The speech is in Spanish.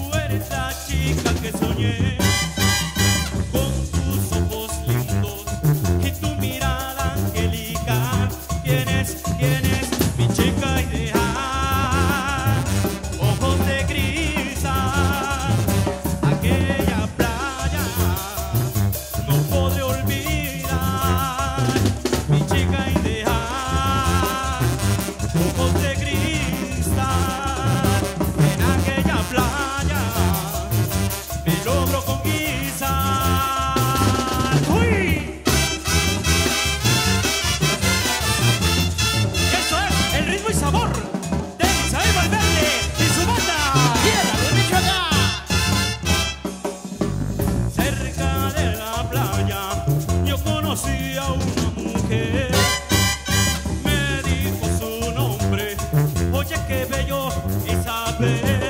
tú eres la chica que soñé. Conocí a una mujer. Me dijo su nombre, oye qué bello Isabel.